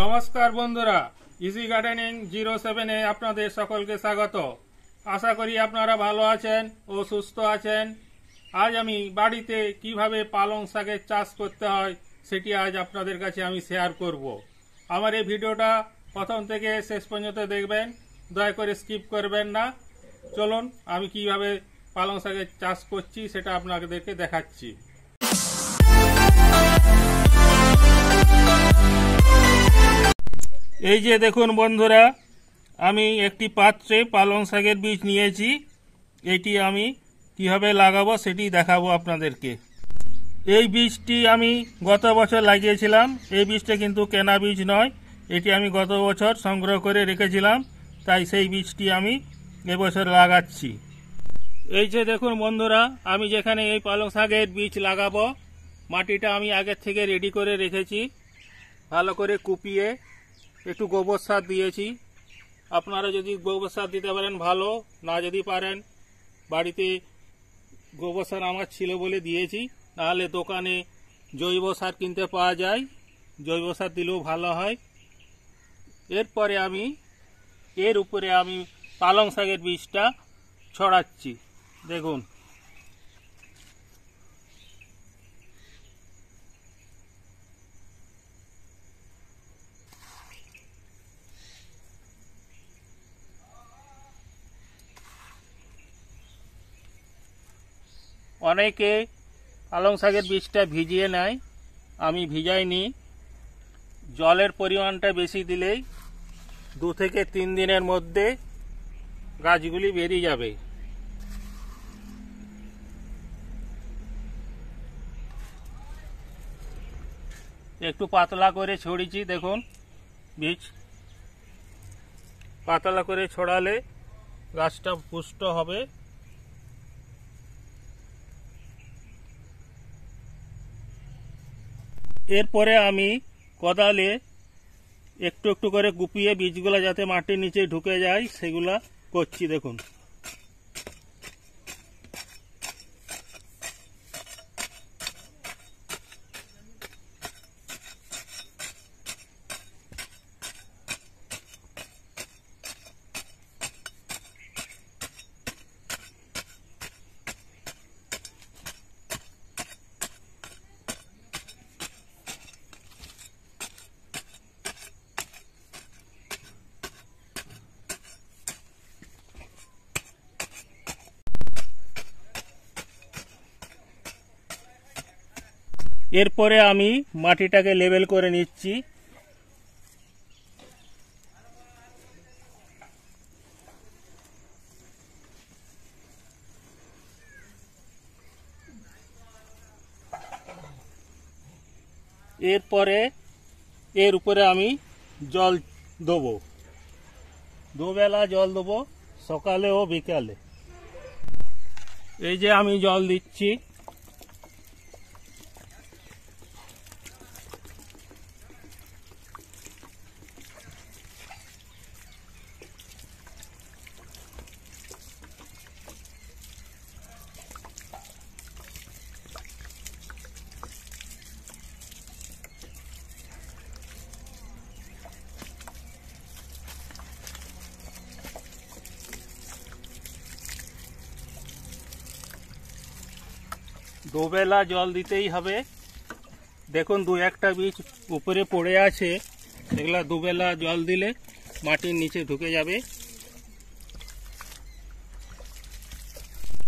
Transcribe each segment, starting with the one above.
নমস্কার বন্ধুরা easy gardening zero সেভেনে আপনাদের সকলকে স্বাগত। আশা করি আপনারা ভালো আছেন ও সুস্থ আছেন। আজ আমি বাড়িতে কীভাবে পালং শাকের চাষ করতে হয় সেটি আজ আপনাদের কাছে আমি শেয়ার করব। আমার এই ভিডিওটা প্রথম থেকে শেষ পর্যন্ত দেখবেন, দয়া করে স্কিপ করবেন না। চলুন, আমি কীভাবে পালং শাকের চাষ করছি সেটা আপনাদেরকে দেখাচ্ছি। এই যে দেখুন বন্ধুরা, আমি একটি পাত্রে পালং শাকের বীজ নিয়েছি। এটি আমি কীভাবে লাগাবো সেটি দেখাবো আপনাদেরকে। এই বীজটি আমি গত বছর লাগিয়েছিলাম। এই বীজটা কিন্তু কেনা বীজ নয়, এটি আমি গত বছর সংগ্রহ করে রেখেছিলাম। তাই সেই বীজটি আমি এবছর লাগাচ্ছি। এই যে দেখুন বন্ধুরা, আমি যেখানে এই পালং শাকের বীজ লাগাবো, মাটিটা আমি আগের থেকে রেডি করে রেখেছি। ভালো করে কুপিয়ে একটু গোবর সার দিয়েছি। আপনারা যদি গোবর সার দিতে পারেন, ভালো। না যদি পারেন, বাড়িতে গোবর সার আমার ছিল বলে দিয়েছি। নাহলে দোকানে জৈব সার কিনতে পাওয়া যায়। জৈব সার দিলেও ভালো হয়। এরপরে আমি, এর উপরে আমি পালং শাকের বীজটা ছড়াচ্ছি। দেখুন। অনেকে পালং শাকের বীজটা ভিজিয়ে নেয়, আমি ভিজাইনি। জলের পরিমাণটা বেশি দিলেই দু থেকে তিন দিনের মধ্যে গাছগুলি বেরিয়ে যাবে। একটু পাতলা করে ছড়িয়েছি, দেখুন, বীজ। পাতলা করে ছড়ালে গাছটা পুষ্ট হবে। এরপরে আমি কদালে একটু একটু করে গুপিয়ে বীজগুলো যাতে মাটির নিচে ঢুকে যায়, সেগুলা করছি, দেখুন। এরপরে আমি মাটিটাকে লেবেল করে নিচ্ছি। এরপরে এর উপরে আমি জল দেবো। দুবেলা জল দেবো, সকালে ও বিকালে। এই যে আমি জল দিচ্ছি। দুবেলা জল দিতেই হবে। দেখুন, দু একটা বীজ উপরে পড়ে আছে। এগুলা দুবেলা জল দিলে মাটির নিচে ঢুকে যাবে।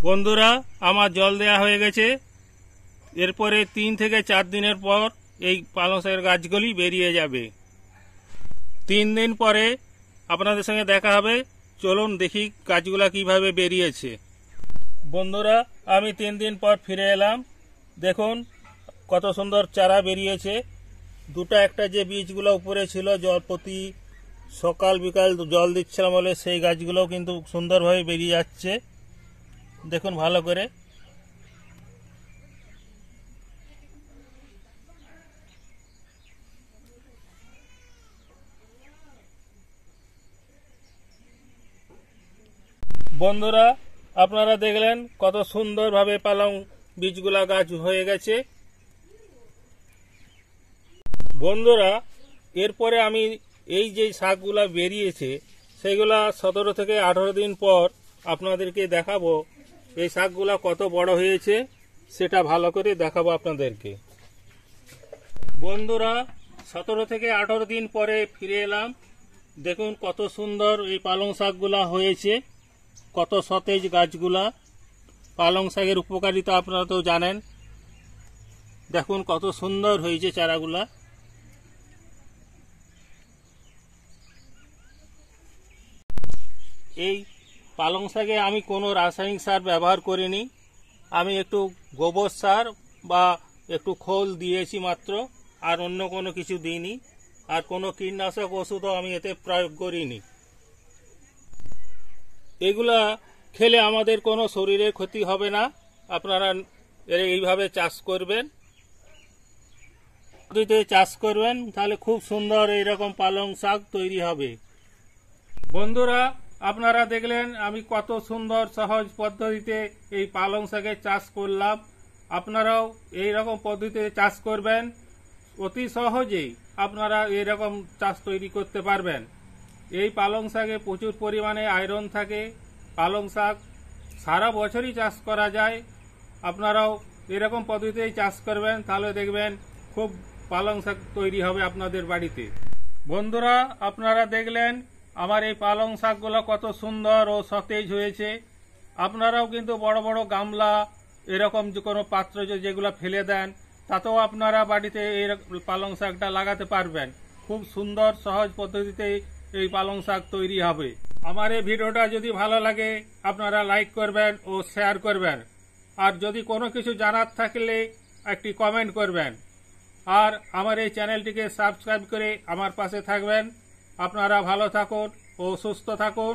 বন্ধুরা, আমার জল দেয়া হয়ে গেছে। এরপরে তিন থেকে চার দিনের পর এই পালং গাছগুলি বেরিয়ে যাবে। তিন দিন পরে আপনাদের সঙ্গে দেখা হবে। চলুন দেখি গাছগুলা কীভাবে বেরিয়েছে। বন্ধুরা আমি তিন দিন পর ফিরে এলাম। দেখুন, কত সুন্দর চারা বেরিয়েছে। দুটো একটা যে বীজগুলো উপরে ছিল, জল প্রতি সকাল বিকাল জল দিচ্ছিলাম বলে সেই গাছগুলোও কিন্তু সুন্দরভাবে বেরিয়ে যাচ্ছে। দেখুন ভালো করে। বন্ধুরা আপনারা দেখলেন কত সুন্দরভাবে পালং বীজগুলা গাছ হয়ে গেছে। বন্ধুরা, এরপরে আমি এই যে শাকগুলা বেরিয়েছে, সেগুলা সতেরো থেকে আঠারো দিন পর আপনাদেরকে দেখাবো এই শাকগুলা কত বড় হয়েছে, সেটা ভালো করে দেখাবো আপনাদেরকে। বন্ধুরা, সতেরো থেকে আঠারো দিন পরে ফিরে এলাম। দেখুন কত সুন্দর এই পালং শাকগুলা হয়েছে। কত সতেজ গাছগুলা পালং শাকের উপকারিতা আপনারা তো জানেন। দেখুন কত সুন্দর হয়েছে চারাগুলা। এই পালং শাকে আমি কোনো রাসায়নিক সার ব্যবহার করিনি। আমি একটু গোবর সার বা একটু খোল দিয়েছি মাত্র, আর অন্য কোনো কিছু দিইনি। আর কোনো কীটনাশক ওষুধও আমি এতে প্রয়োগ করিনি। এগুলা খেলে আমাদের কোনো শরীরে ক্ষতি হবে না। আপনারা এইভাবে চাষ করবেন। পদ্ধতিতে চাষ করবেন, তাহলে খুব সুন্দর এইরকম পালং শাক তৈরি হবে। বন্ধুরা, আপনারা দেখলেন আমি কত সুন্দর সহজ পদ্ধতিতে এই পালং শাকের চাষ করলাম। আপনারাও এই রকম পদ্ধতিতে চাষ করবেন। অতি সহজেই আপনারা এরকম চাষ তৈরি করতে পারবেন। এই পালং শাকে প্রচুর পরিমাণে আয়রন থাকে। পালং শাক সারা বছরই চাষ করা যায়। আপনারাও এরকম পদ্ধতিতেই চাষ করবেন, তাহলে দেখবেন খুব পালং শাক তৈরি হবে আপনাদের বাড়িতে। বন্ধুরা, আপনারা দেখলেন আমার এই পালং শাকগুলো কত সুন্দর ও সতেজ হয়েছে। আপনারাও কিন্তু বড় বড় গামলা, এরকম যে কোনো পাত্র যেগুলো ফেলে দেন, তাতেও আপনারা বাড়িতে এই পালং শাকটা লাগাতে পারবেন। খুব সুন্দর, সহজ পদ্ধতিতে এই পালং শাক তৈরি হবে। আমার এই ভিডিওটা যদি ভালো লাগে, আপনারা লাইক করবেন ও শেয়ার করবেন। আর যদি কোনো কিছু জানার থাকলে একটি কমেন্ট করবেন। আর আমার এই চ্যানেলটিকে সাবস্ক্রাইব করে আমার পাশে থাকবেন। আপনারা ভালো থাকুন ও সুস্থ থাকুন।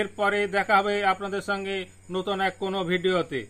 এরপরে দেখা হবে আপনাদের সঙ্গে নতুন এক কোনো ভিডিওতে।